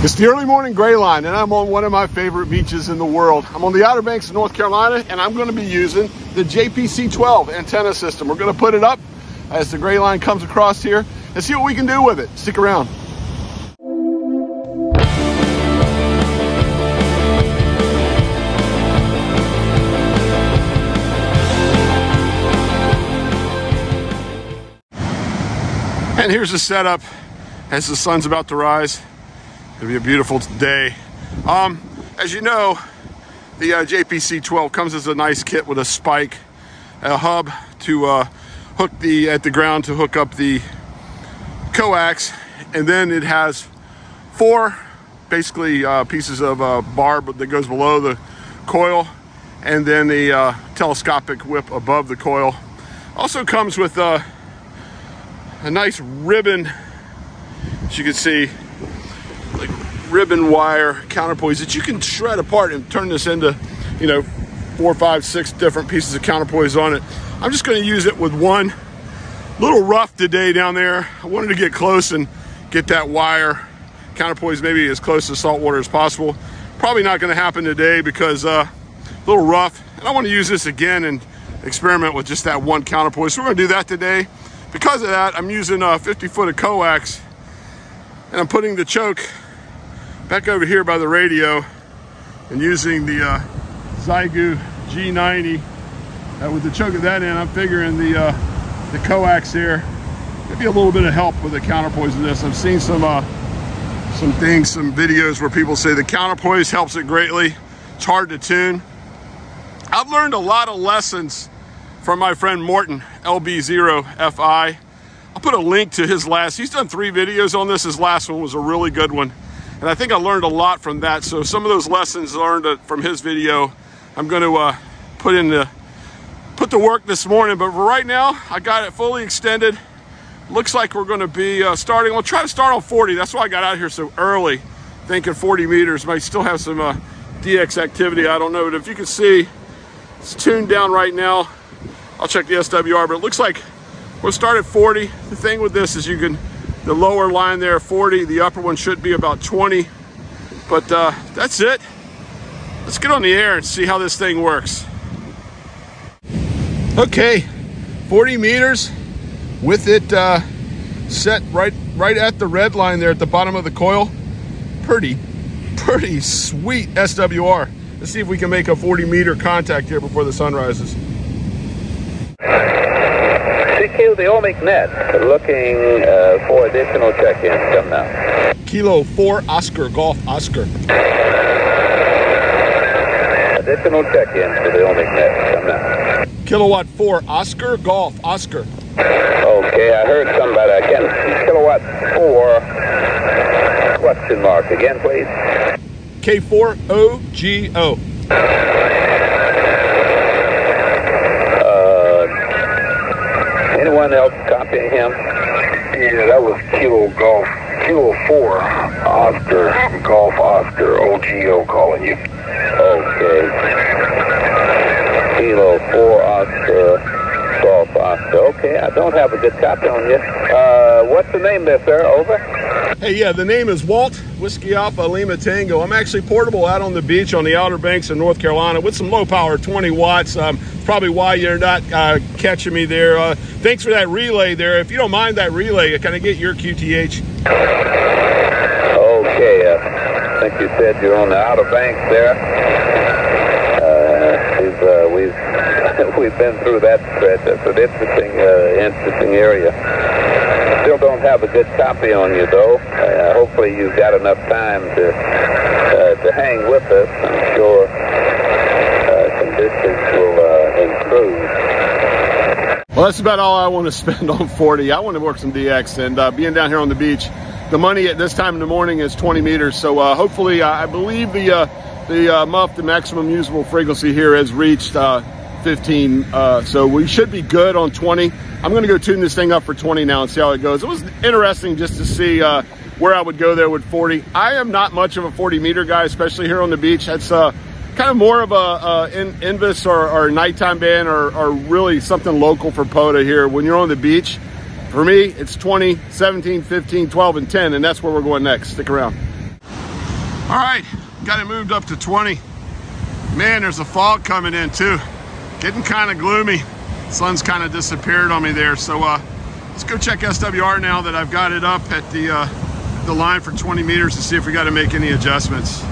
It's the early morning gray line, and I'm on one of my favorite beaches in the world. I'm on the Outer Banks of North Carolina, and I'm going to be using the JPC 12 antenna system. We're going to put it up as the gray line comes across here and see what we can do with it. Stick around. And here's the setup as the sun's about to rise. It'll be a beautiful day. Um, as you know, the uh, JPC 12 comes as a nice kit with a spike, a hub to uh, hook the at the ground to hook up the coax, and then it has four basically uh, pieces of uh, barb that goes below the coil, and then the uh, telescopic whip above the coil. Also comes with uh, a nice ribbon, as you can see, ribbon wire counterpoise that you can shred apart and turn this into, you know, four, five, six different pieces of counterpoise on it. I'm just going to use it with one. Little rough today down there. I wanted to get close and get that wire counterpoise maybe as close to saltwater as possible. Probably not going to happen today because uh, a little rough. And I want to use this again and experiment with just that one counterpoise. So we're going to do that today. Because of that, I'm using a 50 foot of coax and I'm putting the choke back over here by the radio and using the uh, Xiegu G90 uh, with the choke of that in, I'm figuring the uh, the coax here maybe a little bit of help with the counterpoise of this. I've seen some uh, some things, some videos where people say the counterpoise helps it greatly. It's hard to tune. I've learned a lot of lessons from my friend Morten, LB0FI. I'll put a link to his last, he's done three videos on this. His last one was a really good one. And I think I learned a lot from that. So some of those lessons learned uh, from his video, I'm going to uh, put in the, put the work this morning. But right now, I got it fully extended. Looks like we're going to be uh, starting, we'll try to start on 40. That's why I got out here so early, thinking 40 meters. Might still have some uh, DX activity, I don't know. But if you can see, it's tuned down right now. I'll check the SWR, but it looks like we'll start at 40. The thing with this is you can, the lower line there, 40, the upper one should be about 20. But uh, that's it. Let's get on the air and see how this thing works. Okay, 40 meters with it uh, set right, right at the red line there at the bottom of the coil. Pretty, pretty sweet SWR. Let's see if we can make a 40 meter contact here before the sun rises. CQ, the OMIK Net, looking uh, for additional check-ins. Come now. Kilo 4 Oscar, Golf Oscar. Additional check-ins for the OMIK Net. Come now. Kilowatt 4 Oscar, Golf Oscar. Okay, I heard somebody. I can kilowatt 4 question mark. Again, please. K4OGO. Anyone else copying him? Yeah, that was Kilo Golf. Kilo 4, Oscar, Golf Oscar, OGO calling you. Okay. Kilo 4 Oscar, Golf Oscar. Okay, I don't have a good copy on you. Uh, what's the name there, sir? Over? Hey, yeah, the name is Walt Whiskey Alpha Lima Tango. I'm actually portable out on the beach on the Outer Banks of North Carolina with some low power, 20 watts. Um, probably why you're not uh, catching me there. Uh, thanks for that relay there. If you don't mind that relay, can I get your QTH? Okay, uh, I think you said you're on the Outer Banks there. Uh, we've, uh, we've, we've been through that stretch. It's an interesting, interesting area. Still don't have a good copy on you, though. Uh, hopefully you've got enough time to, uh, to hang with us. I'm sure uh, conditions will uh, improve. Well, that's about all I want to spend on 40. I want to work some DX, and uh, being down here on the beach, the money at this time in the morning is 20 meters. So uh, hopefully, I believe the uh, the uh, MUF, the maximum usable frequency here has reached uh, 15. Uh, so we should be good on 20. I'm going to go tune this thing up for 20 now and see how it goes. It was interesting just to see uh, where I would go there with 40. I am not much of a 40 meter guy, especially here on the beach. That's uh, kind of more of a uh, in, NVIS or, or nighttime band or, or really something local for POTA here. When you're on the beach, for me, it's 20, 17, 15, 12, and 10, and that's where we're going next. Stick around. All right, got it moved up to 20. Man, there's a fog coming in too. Getting kind of gloomy. Sun's kind of disappeared on me there. So uh, let's go check SWR now that I've got it up at the, uh, the line for 20 meters to see if we got to make any adjustments.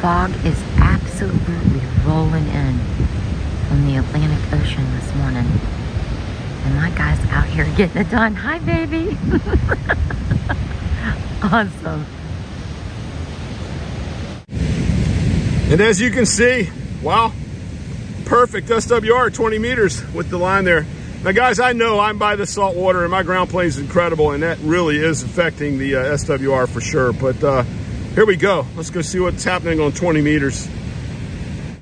Fog is absolutely rolling in from the Atlantic Ocean this morning. And my guy's out here getting it done. Hi, baby. awesome. And as you can see, wow, perfect SWR 20 meters with the line there. Now guys, I know I'm by the salt water and my ground plane is incredible and that really is affecting the uh, SWR for sure. But uh, here we go. Let's go see what's happening on 20 meters.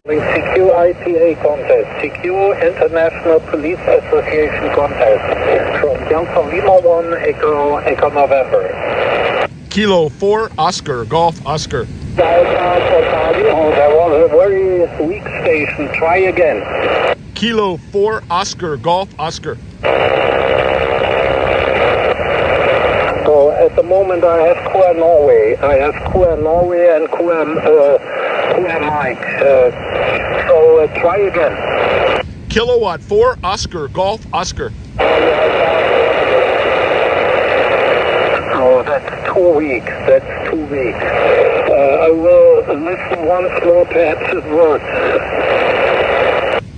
CQ IPA contest, CQ International Police Association contest from Delta Lima 1 Echo, Echo November. Kilo 4 Oscar, Golf Oscar. That was a very weak station. Try again. Kilo 4 Oscar, Golf Oscar. So at the moment I have Kua Norway. I have Kua Norway and Kua, uh, Kua Mike. Uh, so uh, try again. Kilowatt 4 Oscar, Golf Oscar. Oh, that's too weak. That's too weak. Uh, I will listen once more. Perhaps it works.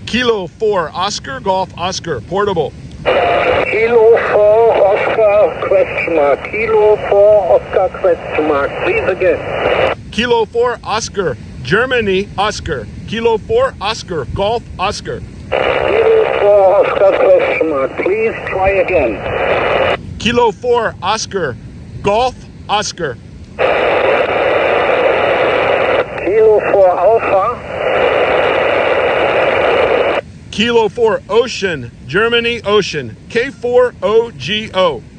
Kilo 4 Oscar, Golf Oscar, portable. Kilo 4 Oscar question mark. Kilo 4 Oscar question mark. Please again. Kilo 4 Oscar, Germany Oscar. Kilo 4 Oscar, Golf Oscar. Kilo 4 Oscar question mark. Please try again. Kilo 4 Oscar, Golf Oscar. Kilo 4 Alpha. Kilo 4 Ocean, Germany Ocean. K4OGO.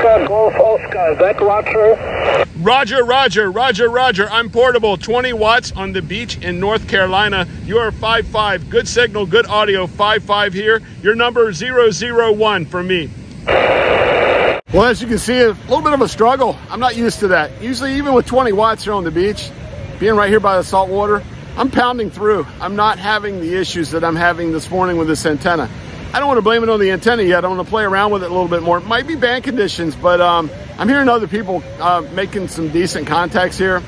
Kilo 4 Oscar Golf Oscar. Is that Roger? Roger, Roger, Roger, Roger. I'm portable. 20 watts on the beach in North Carolina. You are 5-5. Good signal, good audio. 5-5 here. Your number 001 for me. Well, as you can see, a little bit of a struggle. I'm not used to that. Usually, even with 20 watts here on the beach, being right here by the salt water, I'm pounding through. I'm not having the issues that I'm having this morning with this antenna. I don't want to blame it on the antenna yet. I want to play around with it a little bit more. It might be band conditions, but um, I'm hearing other people uh, making some decent contacts here.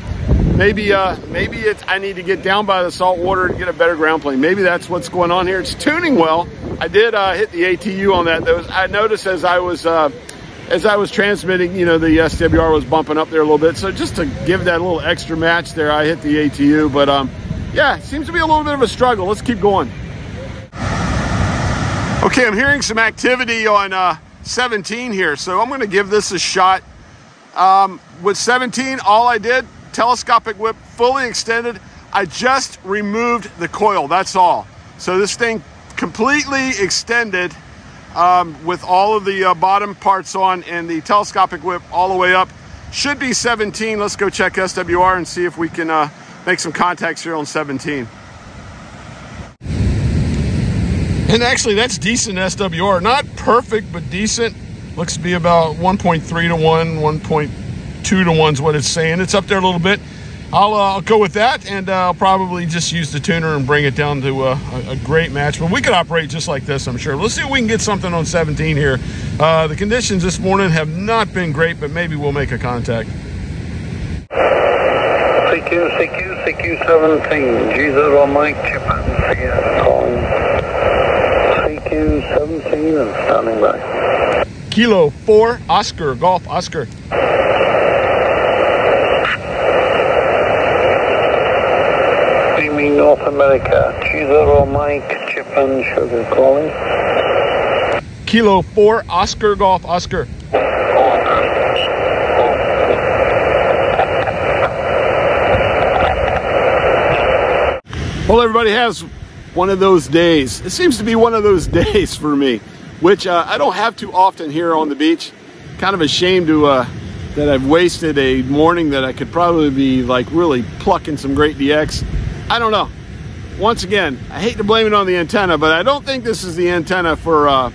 Maybe, uh, maybe it's, I need to get down by the salt water to get a better ground plane. Maybe that's what's going on here. It's tuning well. I did uh, hit the ATU on that. Was, I noticed as I was uh, as I was transmitting, you know, the SWR was bumping up there a little bit. So just to give that little extra match there, I hit the ATU. But um, yeah, it seems to be a little bit of a struggle. Let's keep going. Okay, I'm hearing some activity on uh, 17 here, so I'm going to give this a shot. Um, with 17, all I did, telescopic whip fully extended. I just removed the coil, that's all. So this thing completely extended um, with all of the uh, bottom parts on and the telescopic whip all the way up. Should be 17. Let's go check SWR and see if we can uh, make some contacts here on 17. And actually, that's decent SWR. Not perfect, but decent. Looks to be about 1.3 to 1, 1.2 to 1 is what it's saying. It's up there a little bit. I'll, uh, I'll go with that, and uh, I'll probably just use the tuner and bring it down to uh, a, a, great match. But we could operate just like this, I'm sure. Let's see if we can get something on 17 here. Uh, the conditions this morning have not been great, but maybe we'll make a contact. CQ, CQ, CQ 17, G0 Mike. CQ 17 and standing by. Kilo 4, Oscar, Golf, Oscar. Beaming North America, G0 Mike, chip and sugar calling. Kilo 4, Oscar, Golf, Oscar. Well, everybody has one of those days. It seems to be one of those days for me, which uh, I don't have too often here on the beach. Kind of ashamed to uh, that I've wasted a morning that I could probably be like really plucking some great DX. I don't know. Once again, I hate to blame it on the antenna, but I don't think this is the antenna for uh,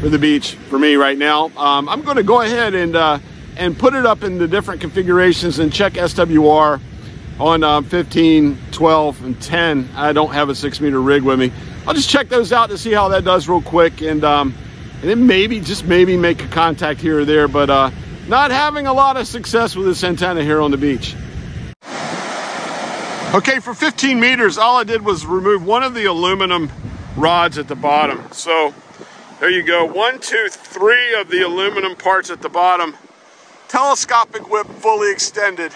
for the beach for me right now. Um, I'm going to go ahead and uh, and put it up in the different configurations and check SWR on um, 15, 12, and 10. I don't have a six meter rig with me. I'll just check those out to see how that does real quick and, um, and then maybe, just maybe make a contact here or there, but uh, not having a lot of success with this antenna here on the beach. Okay, for 15 meters, all I did was remove one of the aluminum rods at the bottom. So there you go, one, two, three of the aluminum parts at the bottom. Telescopic whip fully extended.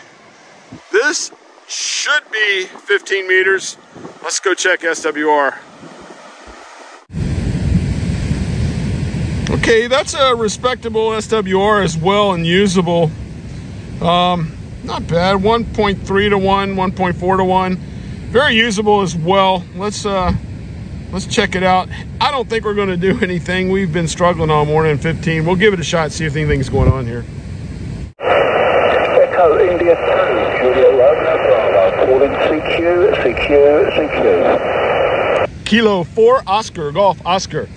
This should be 15 meters. Let's go check SWR. Okay, that's a respectable SWR as well and usable. Um, not bad. 1.3 to 1 1.4 to 1 very usable as well. Let's uh let's check it out. I don't think we're going to do anything. We've been struggling all morning 15 we'll give it a shot see if anything's going on here. Echo India 2, Julia Calling CQ, CQ, CQ. kilo 4 oscar golf oscar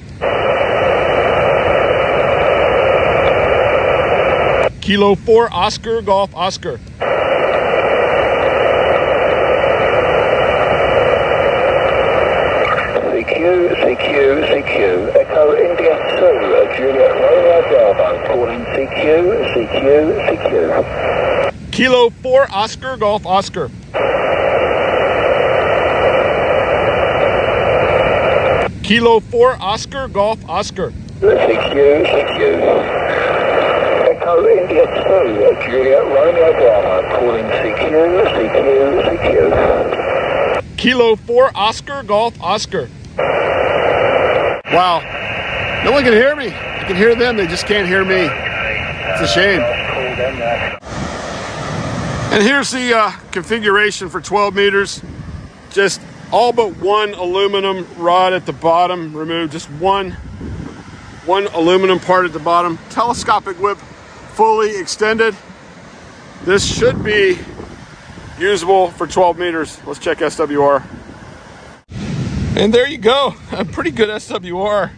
kilo 4 oscar golf oscar CQ, CQ, CQ. Echo India 2, uh, Juliet Romeo Bravo, calling CQ, CQ, CQ. kilo 4 oscar golf oscar kilo 4 oscar golf oscar CQ, CQ. Echo India 2, uh, Juliet Romeo Bravo, calling CQ, CQ, CQ. Kilo 4 Oscar Golf Oscar. Wow. No one can hear me. I can hear them, they just can't hear me. It's a shame. And here's the uh, configuration for 12 meters. Just all but one aluminum rod at the bottom removed. Just one, one aluminum part at the bottom. Telescopic whip fully extended. This should be usable for 12 meters. Let's check SWR. And there you go, a pretty good SWR.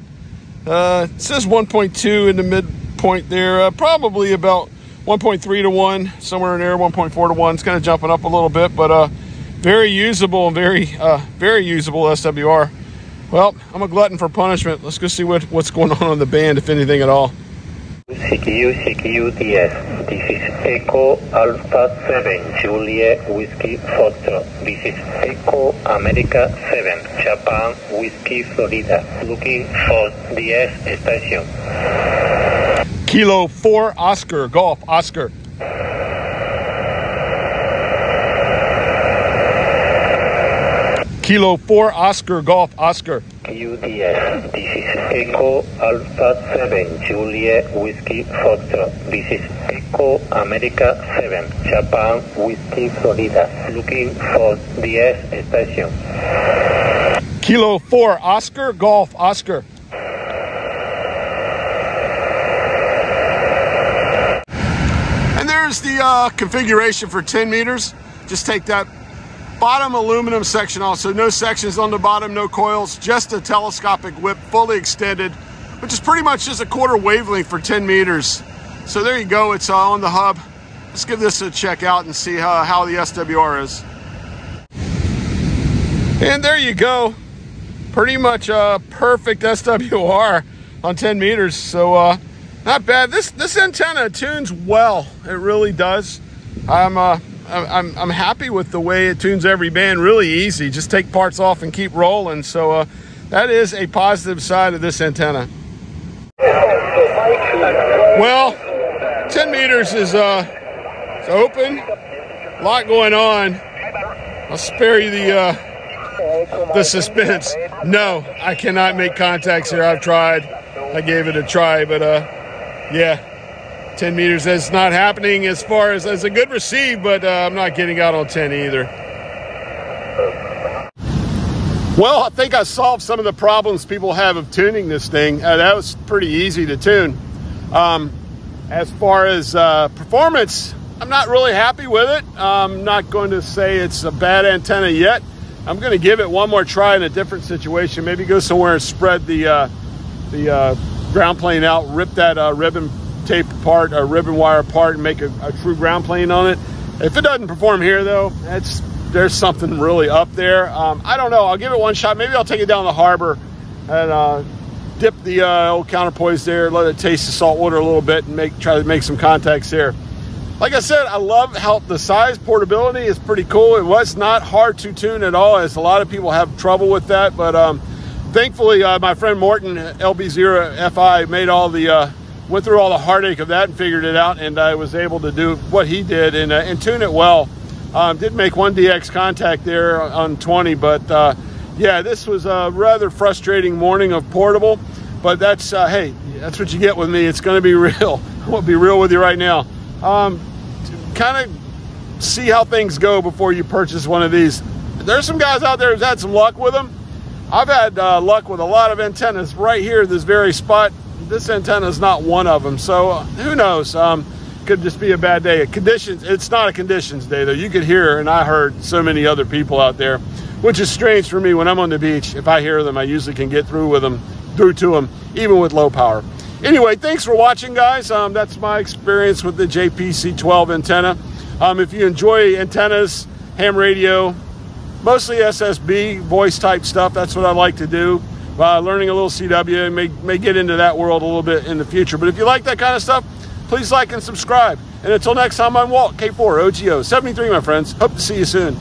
Uh, it says 1.2 in the midpoint there, uh, probably about 1.3 to 1, somewhere in there, 1.4 to 1. It's kind of jumping up a little bit, but uh, very usable and very, uh, very usable SWR. Well, I'm a glutton for punishment. Let's go see what, what's going on on the band, if anything at all. CQ. This is Echo Alpha 7, Juliet Whiskey Foxtrot. This is Echo America 7, Japan Whiskey Florida. Looking for DS station. Kilo 4 Oscar, Golf Oscar. Kilo 4 Oscar, Golf Oscar. QDS. This is Echo Alpha 7, Juliet Whiskey Foxtrot. This is Echo America 7, Japan Whiskey Florida. Looking for DS station. Kilo 4 Oscar, Golf Oscar. And there's the uh, configuration for 10 meters. Just take that bottom aluminum section off. So no sections on the bottom, no coils, just a telescopic whip, fully extended, which is pretty much just a quarter wavelength for 10 meters. So there you go, it's uh, on the hub. Let's give this a check out and see how, how the SWR is. And there you go. Pretty much a perfect SWR on 10 meters. So uh, not bad. This this antenna tunes well. It really does. I'm uh, I'm I'm happy with the way it tunes every band. Really easy. Just take parts off and keep rolling. So uh, that is a positive side of this antenna. Well, 10 meters is uh, it's open. A lot going on. I'll spare you the uh, the suspense. No, I cannot make contacts here. I've tried. I gave it a try, but uh, yeah, 10 meters. That's not happening as far as as a good receive, but uh, I'm not getting out on 10 either. Well, I think I solved some of the problems people have of tuning this thing. Uh, that was pretty easy to tune. Um, as far as uh, performance, I'm not really happy with it. I'm not going to say it's a bad antenna yet. I'm going to give it one more try in a different situation. Maybe go somewhere and spread the uh, the uh, ground plane out, rip that uh, ribbon tape apart, a ribbon wire apart, and make a, a true ground plane on it. If it doesn't perform here, though, it's there's something really up there. Um, I don't know. I'll give it one shot. Maybe I'll take it down the harbor and uh, dip the uh, old counterpoise there, let it taste the salt water a little bit, and make try to make some contacts there. Like I said, I love how the size portability is pretty cool. It was not hard to tune at all, as a lot of people have trouble with that. But um, thankfully, uh, my friend Morten LB0 FI made all the uh, went through all the heartache of that and figured it out, and I was able to do what he did and, uh, and tune it well. Um, did make one DX contact there on 20, but uh, yeah, this was a rather frustrating morning of portable. But that's uh, hey, that's what you get with me. It's going to be real. I will be real with you right now. Um, kind of see how things go before you purchase one of these. There's some guys out there who've had some luck with them. I've had uh, luck with a lot of antennas right here, this very spot. This antenna is not one of them. So uh, who knows? Um, could just be a bad day. Conditions, it's not a conditions day though. You could hear, and I heard so many other people out there, which is strange for me when I'm on the beach. If I hear them, I usually can get through with them, through to them, even with low power. Anyway, thanks for watching, guys. Um, that's my experience with the JPC-12 antenna. Um, if you enjoy antennas, ham radio, mostly SSB voice type stuff, that's what I like to do. Uh, learning a little CW, may, may get into that world a little bit in the future. But if you like that kind of stuff, please like and subscribe. And until next time, I'm Walt, K4 OGO 73, my friends. Hope to see you soon.